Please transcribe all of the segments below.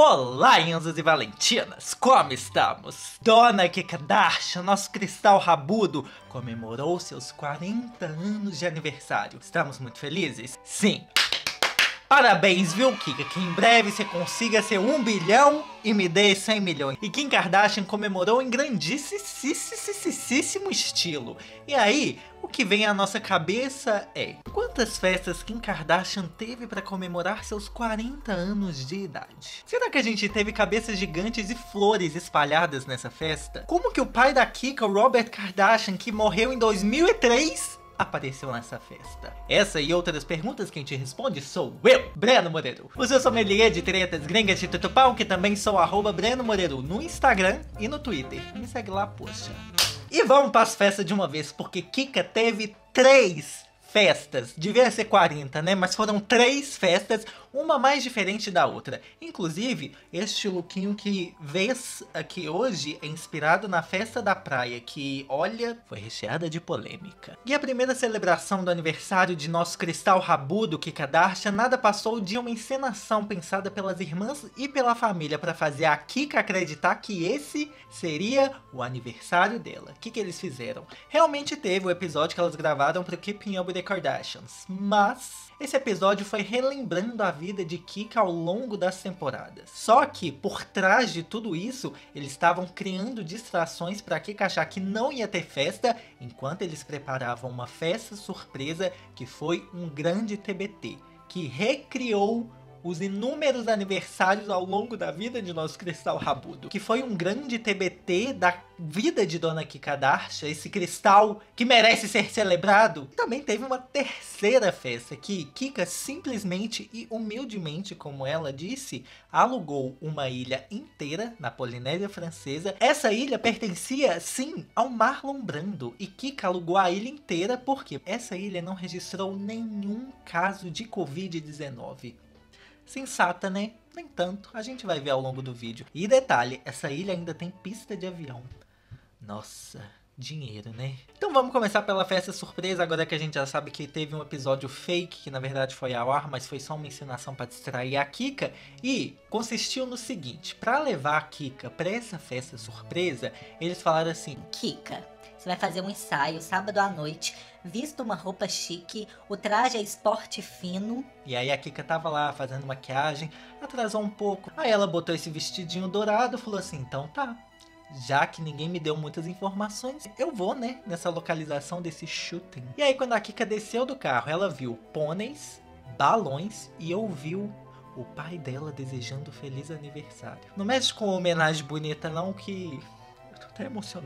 Olá, Enzos e Valentinas! Como estamos? Dona Kika Kardashian, nosso cristal rabudo, comemorou seus 40 anos de aniversário. Estamos muito felizes? Sim! Parabéns, viu, Kika? Que em breve você consiga ser um bilhão e me dê 100 milhões. E Kim Kardashian comemorou em grandíssimo estilo. E aí, o que vem à nossa cabeça é... Quantas festas Kim Kardashian teve para comemorar seus 40 anos de idade? Será que a gente teve cabeças gigantes e flores espalhadas nessa festa? Como que o pai da Kika, Robert Kardashian, que morreu em 2003 apareceu nessa festa? Essa e outras perguntas quem te responde sou eu, Breno Moreiro. O seu sommelier de tretas gringas de tutupau, que também sou arroba Breno Moreiro no Instagram e no Twitter. Me segue lá, poxa. E vamos para as festas de uma vez, porque Kika teve três festas. Devia ser 40, né? Mas foram três festas, uma mais diferente da outra. Inclusive, este lookinho que vês aqui hoje é inspirado na festa da praia, que, olha, foi recheada de polêmica. E a primeira celebração do aniversário de nosso cristal rabudo, Kika nada passou de uma encenação pensada pelas irmãs e pela família para fazer a Kika acreditar que esse seria o aniversário dela. O que, que eles fizeram? Realmente teve o episódio que elas gravaram para o Keeping Up the Kardashians, mas esse episódio foi relembrando a vida de Kika ao longo das temporadas. Só que, por trás de tudo isso, eles estavam criando distrações para Kika achar que não ia ter festa, enquanto eles preparavam uma festa surpresa que foi um grande TBT, que recriou os inúmeros aniversários ao longo da vida de nosso cristal rabudo, que foi um grande TBT da vida de Dona Kikadarsha, esse cristal que merece ser celebrado. Também teve uma terceira festa que Kika simplesmente e humildemente, como ela disse, alugou uma ilha inteira na Polinésia Francesa. Essa ilha pertencia, sim, ao Marlon Brando e Kika alugou a ilha inteira porque essa ilha não registrou nenhum caso de Covid-19 sensata, né? Nem tanto, a gente vai ver ao longo do vídeo. E detalhe, essa ilha ainda tem pista de avião. Nossa, dinheiro, né? Então vamos começar pela festa surpresa, agora que a gente já sabe que teve um episódio fake, que na verdade foi ao ar, mas foi só uma encenação para distrair a Kika. E consistiu no seguinte, para levar a Kika para essa festa surpresa, eles falaram assim... Kika, você vai fazer um ensaio sábado à noite, visto uma roupa chique, o traje é esporte fino. E aí a Kika tava lá fazendo maquiagem, atrasou um pouco. Aí ela botou esse vestidinho dourado e falou assim: então tá. Já que ninguém me deu muitas informações, eu vou, né, nessa localização desse shooting. E aí quando a Kika desceu do carro, ela viu pôneis, balões e ouviu o pai dela desejando feliz aniversário. Não mexe com homenagem bonita não, que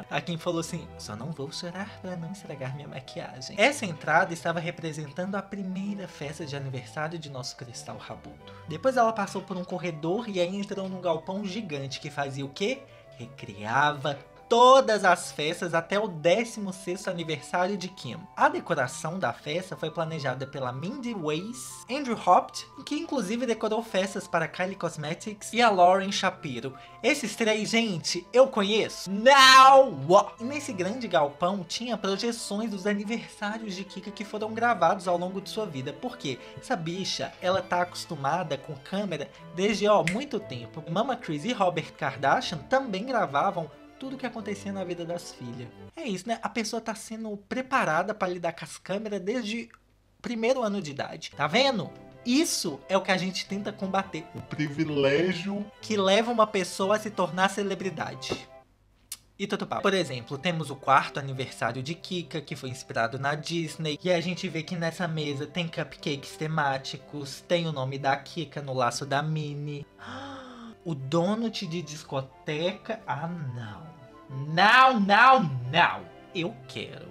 até. A quem falou assim: só não vou chorar para não estragar minha maquiagem. Essa entrada estava representando a primeira festa de aniversário de nosso cristal rabudo. Depois ela passou por um corredor e aí entrou num galpão gigante que fazia o quê? Recriava todas as festas até o 16º aniversário de Kim. A decoração da festa foi planejada pela Mindy Weiss, Andrew Hopt, que inclusive decorou festas para Kylie Cosmetics e a Lauren Shapiro. Esses três, gente, eu conheço? Não! E nesse grande galpão tinha projeções dos aniversários de Kika que foram gravados ao longo de sua vida. Porque essa bicha, ela tá acostumada com câmera desde, ó, muito tempo. Mama Chris e Robert Kardashian também gravavam tudo que acontecia na vida das filhas. É isso, né? A pessoa tá sendo preparada para lidar com as câmeras desde o primeiro ano de idade. Tá vendo? Isso é o que a gente tenta combater. O privilégio que leva uma pessoa a se tornar celebridade. E tudo Por exemplo, temos o quarto aniversário de Kika, que foi inspirado na Disney. E a gente vê que nessa mesa tem cupcakes temáticos, tem o nome da Kika no laço da Minnie. O donut de discoteca. Ah, não. Não, não, não. Eu quero.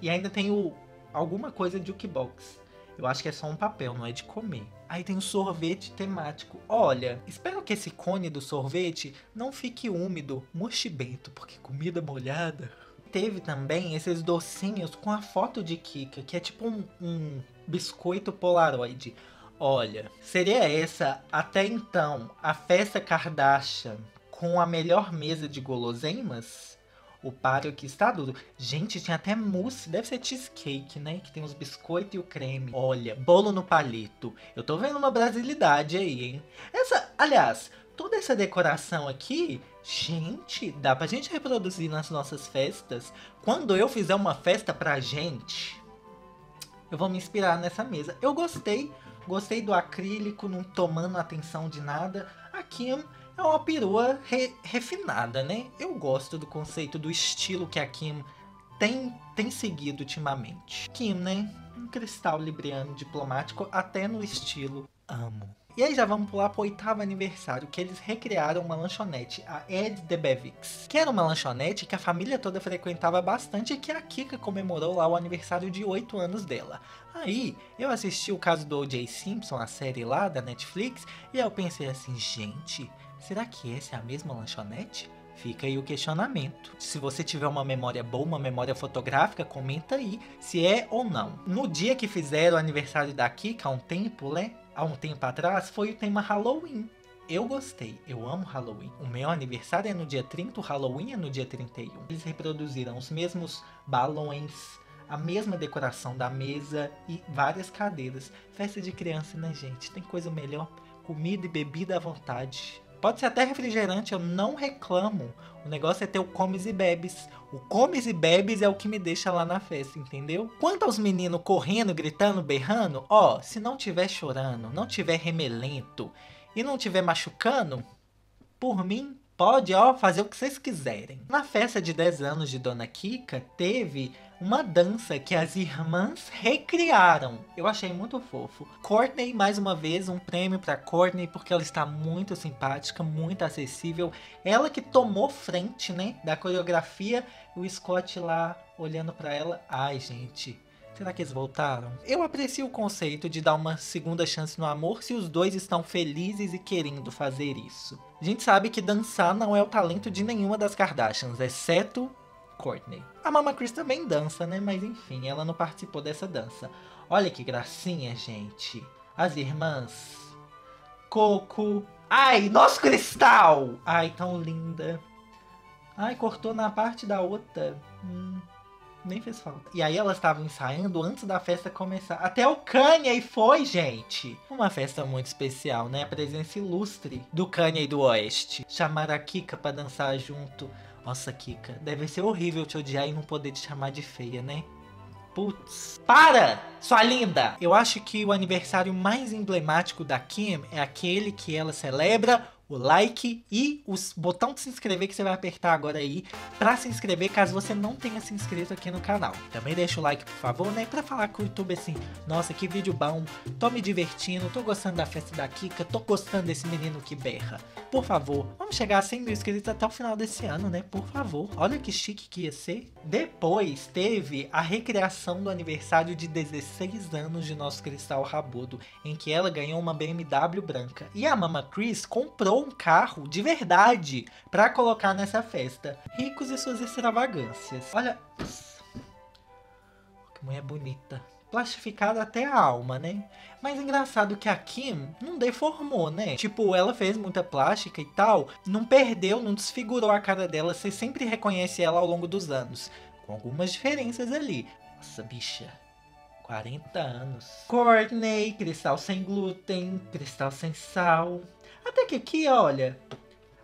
E ainda tem o, alguma coisa de jukebox. Eu acho que é só um papel, não é de comer. Aí tem o sorvete temático. Olha, espero que esse cone do sorvete não fique úmido, mochibento, porque comida molhada. Teve também esses docinhos com a foto de Kika, que é tipo um, um biscoito polaroid. Olha, seria essa até então a festa Kardashian com a melhor mesa de guloseimas? O páreo aqui está duro. Gente, tinha até mousse, deve ser cheesecake, né? Que tem os biscoitos e o creme. Olha, bolo no palito. Eu tô vendo uma brasilidade aí, hein? Essa, aliás, toda essa decoração aqui, gente, dá pra gente reproduzir nas nossas festas. Quando eu fizer uma festa pra gente, eu vou me inspirar nessa mesa. Eu gostei, gostei do acrílico, não tomando atenção de nada. Aqui é uma perua re refinada, né? Eu gosto do conceito, do estilo que a Kim tem, tem seguido ultimamente. Kim, né? Um cristal libriano diplomático, até no estilo amo. E aí já vamos pular pro oitavo aniversário, que eles recriaram uma lanchonete, a Ed de Bevix, que era uma lanchonete que a família toda frequentava bastante e que a Kika comemorou lá o aniversário de 8 anos dela. Aí, eu assisti o caso do O.J. Simpson, a série lá da Netflix, e eu pensei assim, gente, será que essa é a mesma lanchonete? Fica aí o questionamento. Se você tiver uma memória boa, uma memória fotográfica, comenta aí se é ou não. No dia que fizeram o aniversário da Kika, há um tempo, né? há um tempo atrás foi o tema Halloween. Eu gostei, eu amo Halloween. O meu aniversário é no dia 30, o Halloween é no dia 31. Eles reproduziram os mesmos balões, a mesma decoração da mesa e várias cadeiras. Festa de criança, né, gente? Tem coisa melhor? Comida e bebida à vontade. Pode ser até refrigerante, eu não reclamo. O negócio é ter o comes e bebes. O comes e bebes é o que me deixa lá na festa, entendeu? Quanto aos meninos correndo, gritando, berrando, ó, se não tiver chorando, não tiver remelento e não tiver machucando, por mim, pode, ó, fazer o que vocês quiserem. Na festa de 10 anos de Dona Kika, teve uma dança que as irmãs recriaram. Eu achei muito fofo. Courtney, mais uma vez, um prêmio para Courtney, porque ela está muito simpática, muito acessível. Ela que tomou frente, né, da coreografia. O Scott lá olhando para ela. Ai, gente, Será que eles voltaram? Eu aprecio o conceito de dar uma segunda chance no amor se os dois estão felizes e querendo fazer isso. A gente sabe que dançar não é o talento de nenhuma das Kardashians, exceto Courtney. A Mama Chris também dança, né? Mas enfim, ela não participou dessa dança. Olha que gracinha, gente. As irmãs. Coco. Ai, nosso cristal! Ai, tão linda. Ai, cortou na parte da outra. Hum, nem fez falta. E aí elas estavam ensaiando antes da festa começar. Até o Kanye foi, gente! Uma festa muito especial, né? A presença ilustre do Kanye do Oeste. Chamaram a Kika pra dançar junto. Nossa, Kika, deve ser horrível te odiar e não poder te chamar de feia, né? Putz. Para, sua linda! Eu acho que o aniversário mais emblemático da Kim é aquele que ela celebra o like e o botão de se inscrever que você vai apertar agora aí para se inscrever caso você não tenha se inscrito aqui no canal. Também deixa o like, por favor, né? Pra falar com o YouTube assim, nossa, que vídeo bom, tô me divertindo, tô gostando da festa da Kika, tô gostando desse menino que berra. Por favor, vamos chegar a 100 mil inscritos até o final desse ano, né? Por favor, olha que chique que ia ser. Depois teve a recriação do aniversário de 16 anos de nosso Cristal Rabudo, em que ela ganhou uma BMW branca. E a Mama Chris comprou comprou um carro de verdade para colocar nessa festa. Ricos e suas extravagâncias. Olha. Que mulher bonita. Plastificada até a alma, né? Mas engraçado que a Kim não deformou, né? Tipo, ela fez muita plástica e tal, não perdeu, não desfigurou a cara dela. Você sempre reconhece ela ao longo dos anos. Com algumas diferenças ali. Nossa, bicha. 40 anos. Courtney, cristal sem glúten, cristal sem sal. Até que aqui, olha,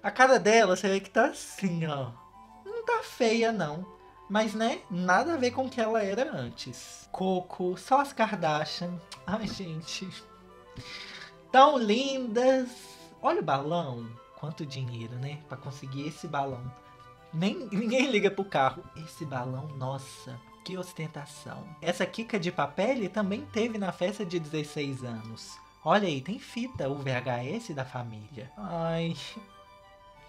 a cara dela, você vê que tá assim, ó. Não tá feia, não. Mas, né, nada a ver com o que ela era antes. Coco, só as Kardashian. Ai, gente. Tão lindas. Olha o balão. Quanto dinheiro, né? Pra conseguir esse balão. Nem, ninguém liga pro carro. Esse balão, nossa, que ostentação. Essa Kika de papel também teve na festa de 16 anos. Olha aí, tem fita, o VHS da família. Ai,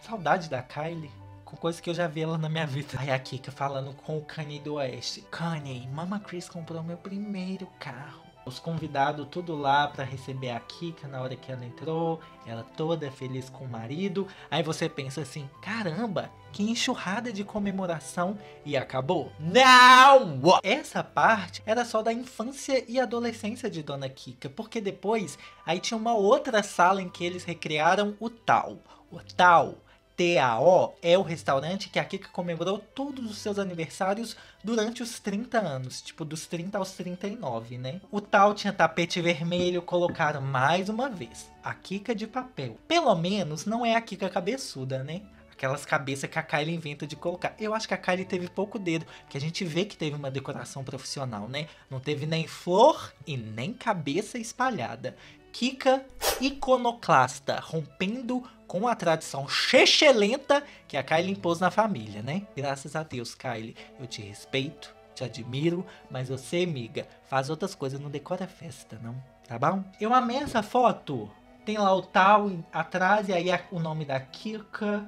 saudade da Kylie. Com coisa que eu já vi ela na minha vida. Aí a Kika falando com o Kanye do Oeste. Kanye, Mama Chris comprou meu primeiro carro. Os convidados tudo lá para receber a Kika na hora que ela entrou, ela toda feliz com o marido. Aí você pensa assim: caramba, que enxurrada de comemoração e acabou? Não! Essa parte era só da infância e adolescência de Dona Kika, porque depois aí tinha uma outra sala em que eles recriaram o tal. O tal TAO é o restaurante que a Kika comemorou todos os seus aniversários durante os 30 anos, tipo dos 30 aos 39, né? O tal tinha tapete vermelho, colocaram mais uma vez a Kika de papel. Pelo menos não é a Kika cabeçuda, né? Aquelas cabeças que a Kylie inventa de colocar. Eu acho que a Kylie teve pouco dedo, porque a gente vê que teve uma decoração profissional, né? Não teve nem flor e nem cabeça espalhada. Kika iconoclasta, rompendo com a tradição chechelenta que a Kylie impôs na família, né? Graças a Deus, Kylie, eu te respeito, te admiro, mas você, amiga, faz outras coisas, não decora festa, não, tá bom? Eu amei essa foto. Tem lá o tal atrás e aí o nome da Kika.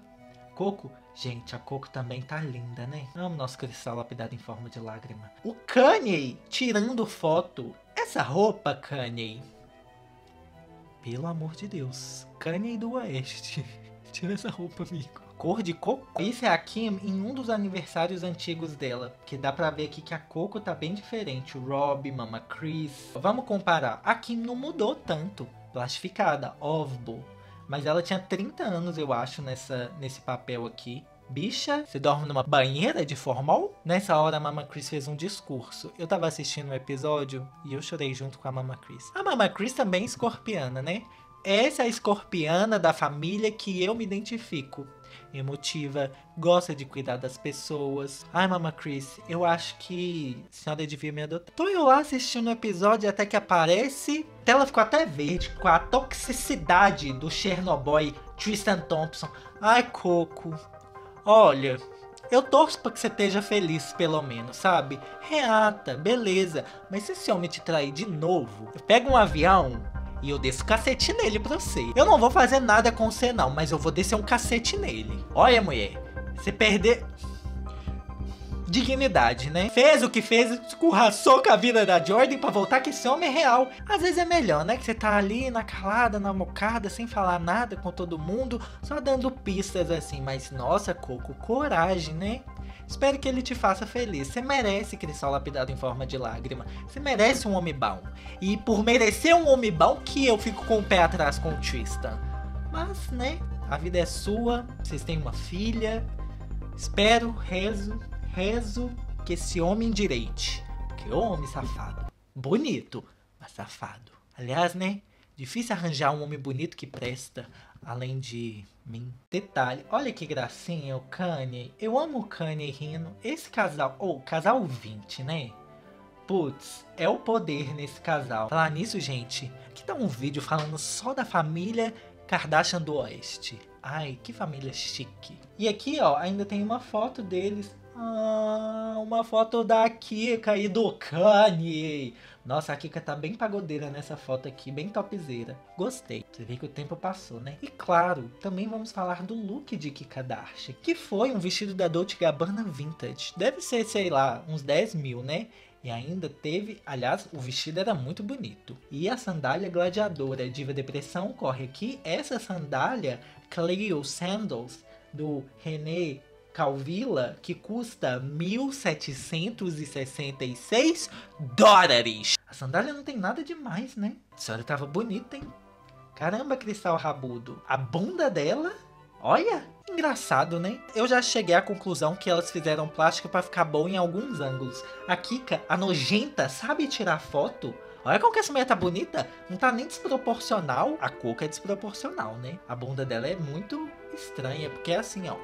Coco. Gente, a Coco também tá linda, né? Amo nosso cristal lapidado em forma de lágrima. O Kanye tirando foto. Essa roupa, Kanye. Pelo amor de Deus. Kanye do Oeste. Tira essa roupa, amigo. Cor de coco. Isso é a Kim em um dos aniversários antigos dela. Que dá pra ver aqui que a Coco tá bem diferente. O Rob, Mama Chris. Vamos comparar. A Kim não mudou tanto. Plastificada, óvulo mas ela tinha 30 anos, eu acho, nessa, nesse papel aqui. Bicha, você dorme numa banheira de formal? Nessa hora a Mama Chris fez um discurso. Eu tava assistindo o um episódio e eu chorei junto com a Mama Chris. A Mama Chris também é escorpiana, né? Essa é a escorpiana da família que eu me identifico emotiva, gosta de cuidar das pessoas. Ai, Mama Chris, eu acho que a senhora devia me adotar. Tô eu lá assistindo o episódio até que aparece. A tela ficou até verde com a toxicidade do Chernobyl Tristan Thompson. Ai, Coco. Olha, eu torço pra que você esteja feliz, pelo menos, sabe? Reata, beleza. Mas se esse homem te trair de novo, pega um avião e eu desço cacete nele pra você. Eu não vou fazer nada com você não, mas eu vou descer um cacete nele. Olha, mulher, você perder dignidade, né? Fez o que fez, escorraçou com a vida da Jordan pra voltar que esse homem é real. Às vezes é melhor, né? Que você tá ali na calada, na mocada, sem falar nada com todo mundo, só dando pistas assim. Mas nossa, Coco, coragem, né? Espero que ele te faça feliz. Você merece cristal lapidado em forma de lágrima. Você merece um homem bom. E por merecer um homem bom que eu fico com o pé atrás com o Tristan. Mas, né? A vida é sua. Vocês têm uma filha. Espero, rezo, rezo que esse homem direite. O homem safado. Bonito, mas safado. Aliás, né? Difícil arranjar um homem bonito que presta além de mim. Detalhe, olha que gracinha o Kanye. Eu amo o Kanye rindo. Esse casal, ou oh, casal 20, né? Putz, é o poder nesse casal. Falar nisso, gente, aqui tá um vídeo falando só da família Kardashian do Oeste. Ai, que família chique. E aqui, ó, ainda tem uma foto deles. Ah, uma foto da Kika e do Kanye. Nossa, a Kika tá bem pagodeira nessa foto aqui, bem topzeira. Gostei. Você vê que o tempo passou, né? E claro, também vamos falar do look de Kika Darsh, que foi um vestido da Dolce Gabbana Vintage. Deve ser, sei lá, uns 10 mil, né? E ainda teve, aliás, o vestido era muito bonito. E a sandália gladiadora Diva Depressão corre aqui. Essa sandália, Cleo Sandals, do René Calvilla, que custa 1.766 dólares. A sandália não tem nada demais, né? A senhora tava bonita, hein? Caramba, cristal rabudo. A bunda dela, olha, engraçado, né? Eu já cheguei à conclusão que elas fizeram plástico para ficar bom em alguns ângulos. A Kika, a nojenta, sabe tirar foto? Olha como que essa mulher tá bonita. Não tá nem desproporcional. A Coca é desproporcional, né? A bunda dela é muito estranha, porque é assim, ó.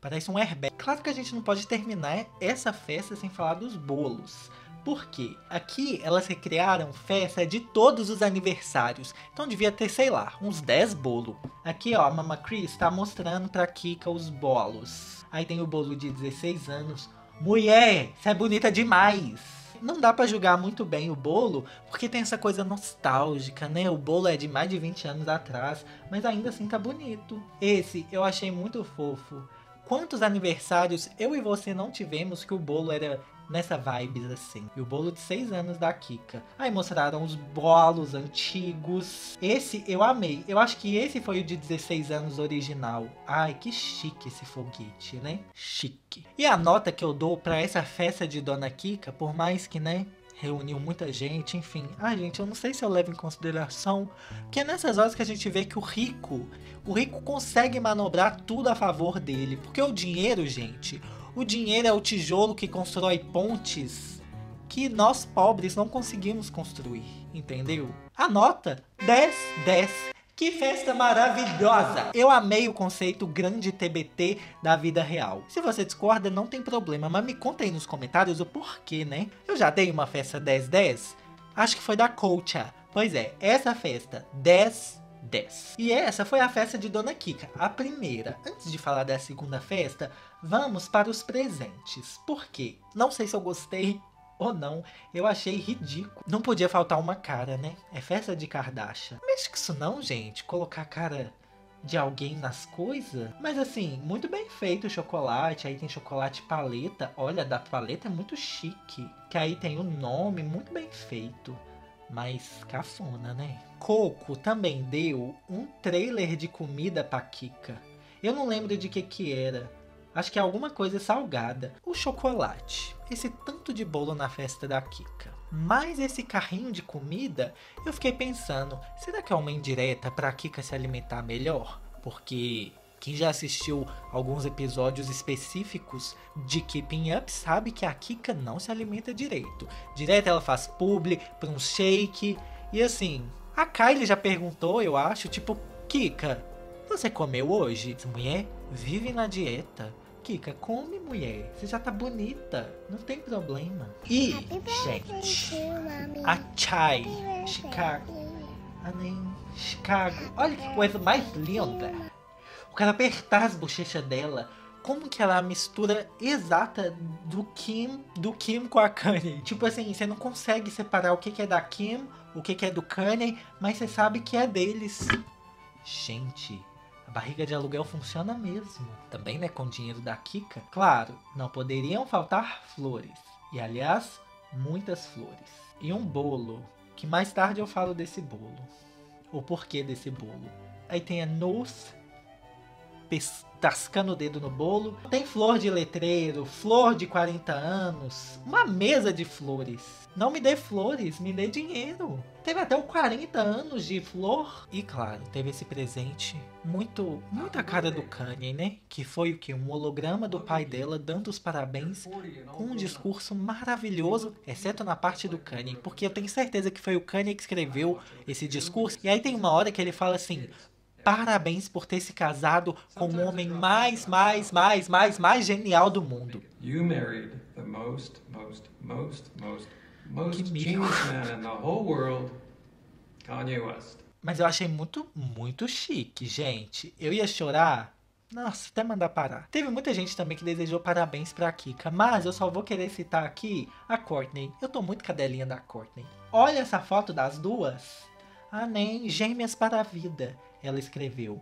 Parece um airbag. Claro que a gente não pode terminar essa festa sem falar dos bolos. Por quê? Aqui elas recriaram festa de todos os aniversários. Então devia ter, sei lá, uns 10 bolos. Aqui, ó, a Mama Chris tá mostrando pra Kika os bolos. Aí tem o bolo de 16 anos. Mulher, você é bonita demais! Não dá para julgar muito bem o bolo, porque tem essa coisa nostálgica, né? O bolo é de mais de 20 anos atrás, mas ainda assim tá bonito. Esse eu achei muito fofo. Quantos aniversários eu e você não tivemos que o bolo era nessa vibes assim. E o bolo de 6 anos da Kika. Aí mostraram os bolos antigos. Esse eu amei. Eu acho que esse foi o de 16 anos original. Ai, que chique esse foguete, né? Chique. E a nota que eu dou para essa festa de Dona Kika, por mais que, né, reuniu muita gente, enfim. Ah, gente, eu não sei se eu levo em consideração que é nessas horas que a gente vê que o rico, o rico consegue manobrar tudo a favor dele, porque o dinheiro, gente, o dinheiro é o tijolo que constrói pontes que nós pobres não conseguimos construir, entendeu? Anota 10 10 que festa maravilhosa! Eu amei o conceito grande TBT da vida real. Se você discorda, não tem problema, mas me conta aí nos comentários o porquê, né? Eu já dei uma festa 10-10? Acho que foi da Coacha. Pois é, essa festa 10 10. E essa foi a festa de Dona Kika, a primeira. Antes de falar da segunda festa, vamos para os presentes. Por quê? Não sei se eu gostei ou não, eu achei ridículo. Não podia faltar uma cara, né? É festa de Kardashian. Mexe com isso não, gente. Colocar a cara de alguém nas coisas. Mas assim, muito bem feito o chocolate. Aí tem chocolate paleta. Olha, da paleta é muito chique. Que aí tem o nome, muito bem feito. Mas cafona, né? Coco também deu um trailer de comida pra Kika. Eu não lembro de que que era. Acho que é alguma coisa salgada. O chocolate. Esse tanto de bolo na festa da Kika. Mas esse carrinho de comida, eu fiquei pensando, será que é uma indireta pra Kika se alimentar melhor? Porque quem já assistiu alguns episódios específicos de Keeping Up sabe que a Kika não se alimenta direito. Direto ela faz publi pra um shake. E assim, a Kylie já perguntou, eu acho, tipo, Kika, você comeu hoje? Essa mulher vive na dieta. Kika, come, mulher. Você já tá bonita. Não tem problema. E, gente, a Chai, Chicago. A nem Chicago. Olha que coisa mais linda. O cara apertar as bochechas dela. Como que ela é a mistura exata do Kim, do Kim com a Kanye. Tipo assim, você não consegue separar o que, que é da Kim, o que, que é do Kanye, mas você sabe que é deles. Gente, a barriga de aluguel funciona mesmo. Também, né, com o dinheiro da Kika. Claro, não poderiam faltar flores. E, aliás, muitas flores. E um bolo, que mais tarde eu falo desse bolo. O porquê desse bolo. Aí tem a nose tascando o dedo no bolo. Tem flor de letreiro, flor de 40 anos, uma mesa de flores. Não me dê flores, me dê dinheiro. Teve até o 40 anos de flor. E claro, teve esse presente muito, muita cara do Kanye, né? Que foi o que? Um holograma do pai dela dando os parabéns com um discurso maravilhoso, exceto na parte do Kanye. Porque eu tenho certeza que foi o Kanye que escreveu esse discurso. E aí tem uma hora que ele fala assim: Parabéns por ter se casado com o homem mais, mais, mais, mais, mais genial do mundo. You married the most, most, most, most, most genius man in the whole world, Kanye West. Mas eu achei muito, muito chique, gente. Eu ia chorar. Nossa, até mandar parar. Teve muita gente também que desejou parabéns pra Kika, mas eu só vou querer citar aqui a Courtney. Eu tô muito cadelinha da Courtney. Olha essa foto das duas. Ah, nem gêmeas para a vida ela escreveu.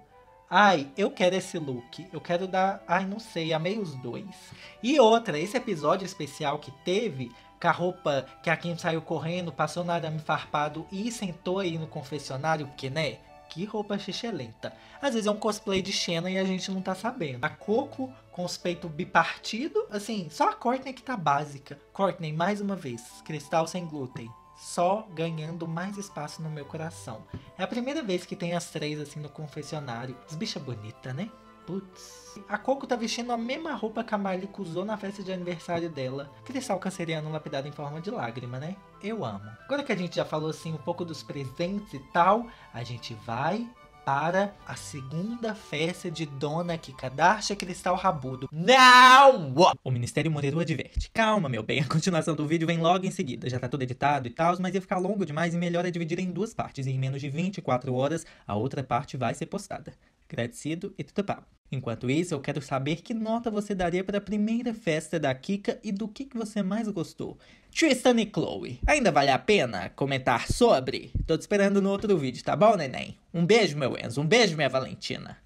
Ai, eu quero esse look. Eu quero dar. Ai, não sei, amei os dois. E outra, esse episódio especial que teve, com a roupa que a Kim saiu correndo, passou no arame farpado e sentou aí no confessionário, porque, né? Que roupa xixelenta. Às vezes é um cosplay de Xena e a gente não tá sabendo. A Coco com os peitos bipartido. Assim, só a Courtney que tá básica. Courtney, mais uma vez, cristal sem glúten só ganhando mais espaço no meu coração. É a primeira vez que tem as três assim no confessionário. As bicha bonita, né? Putz. A Coco tá vestindo a mesma roupa que a Miley usou na festa de aniversário dela. Cristal canceriano lapidado em forma de lágrima, né? Eu amo. Agora que a gente já falou assim um pouco dos presentes e tal, a gente vai para a segunda festa de Dona Kikadarsha Cristal Rabudo. Não! O Ministério Moreiro adverte. Calma, meu bem, a continuação do vídeo vem logo em seguida. Já tá tudo editado e tal, mas ia ficar longo demais e melhor é dividir em duas partes. E em menos de 24 horas, a outra parte vai ser postada. Agradecido e tudo papo. Enquanto isso, eu quero saber que nota você daria para a primeira festa da Kika e do que, que você mais gostou. Tristan e Chloe, ainda vale a pena comentar sobre? Tô te esperando no outro vídeo, tá bom, neném? Um beijo, meu Enzo, um beijo, minha Valentina.